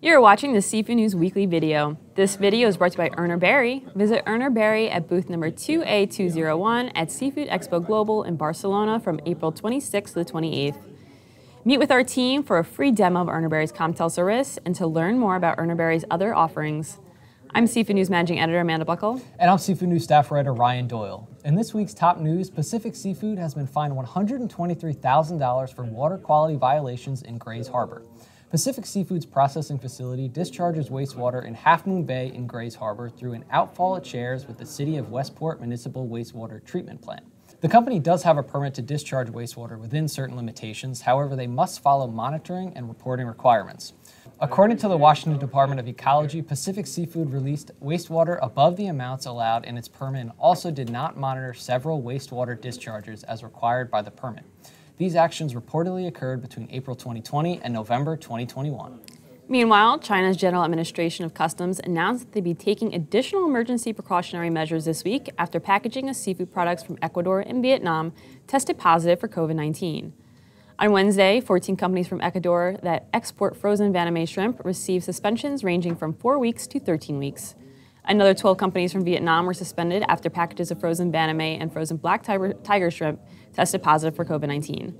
You're watching the Seafood News Weekly video. This video is brought to you by Urner Barry. Visit Urner Barry at booth number 2A201 at Seafood Expo Global in Barcelona from April 26th to the 28th. Meet with our team for a free demo of Urner Barry's COMTELL service and to learn more about Urner Barry's other offerings. I'm Seafood News Managing Editor Amanda Buckle. And I'm Seafood News staff writer Ryan Doyle. In this week's top news, Pacific Seafood has been fined $123,000 for water quality violations in Grays Harbor. Pacific Seafood's processing facility discharges wastewater in Half Moon Bay in Grays Harbor through an outfall it shares with the City of Westport Municipal Wastewater Treatment Plant. The company does have a permit to discharge wastewater within certain limitations, however, they must follow monitoring and reporting requirements. According to the Washington Department of Ecology, Pacific Seafood released wastewater above the amounts allowed in its permit and also did not monitor several wastewater discharges as required by the permit. These actions reportedly occurred between April 2020 and November 2021. Meanwhile, China's General Administration of Customs announced that they'd be taking additional emergency precautionary measures this week after packaging of seafood products from Ecuador and Vietnam tested positive for COVID 19. On Wednesday, 14 companies from Ecuador that export frozen Vannamei shrimp received suspensions ranging from 4 weeks to 13 weeks. Another 12 companies from Vietnam were suspended after packages of frozen Vannamei and frozen black tiger, tiger shrimp tested positive for COVID 19.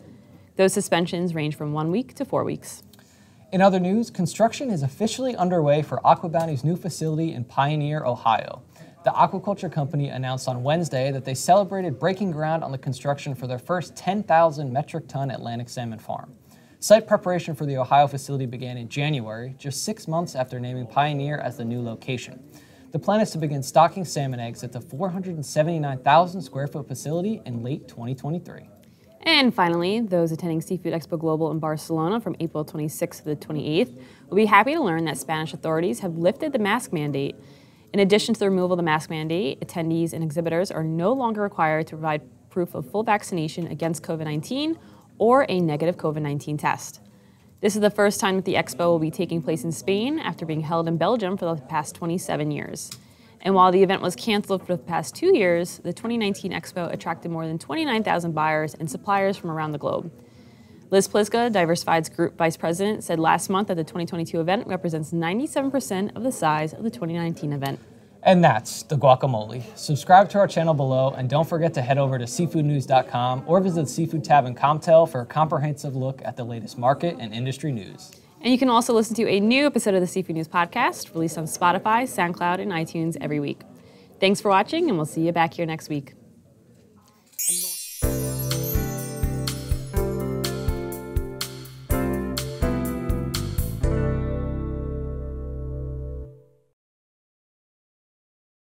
Those suspensions range from one week to four weeks. In other news, construction is officially underway for AquaBounty's new facility in Pioneer, Ohio. The aquaculture company announced on Wednesday that they celebrated breaking ground on the construction for their first 10,000 metric ton Atlantic salmon farm. Site preparation for the Ohio facility began in January, just six months after naming Pioneer as the new location. The plan is to begin stocking salmon eggs at the 479,000 square foot facility in late 2023. And finally, those attending Seafood Expo Global in Barcelona from April 26th to the 28th will be happy to learn that Spanish authorities have lifted the mask mandate. In addition to the removal of the mask mandate, attendees and exhibitors are no longer required to provide proof of full vaccination against COVID 19 or a negative COVID 19 test. This is the first time that the expo will be taking place in Spain after being held in Belgium for the past 27 years. And while the event was canceled for the past two years, the 2019 expo attracted more than 29,000 buyers and suppliers from around the globe. Liz Plizga, Diversified's group vice president, said last month that the 2022 event represents 97% of the size of the 2019 event. And that's the guacamole. Subscribe to our channel below and don't forget to head over to seafoodnews.com or visit the Seafood tab in COMTELL for a comprehensive look at the latest market and industry news. And you can also listen to a new episode of the Seafood News podcast released on Spotify, SoundCloud, and iTunes every week. Thanks for watching, and we'll see you back here next week.